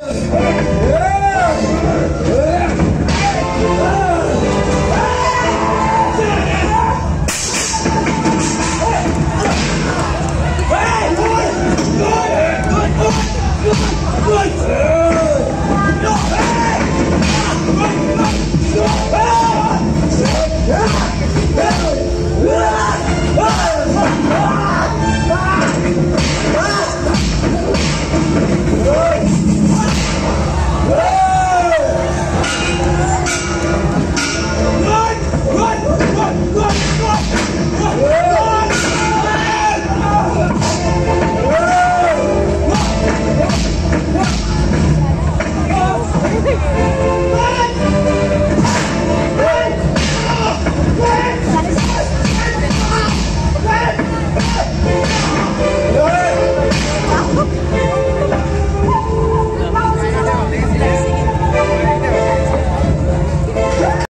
Yeah!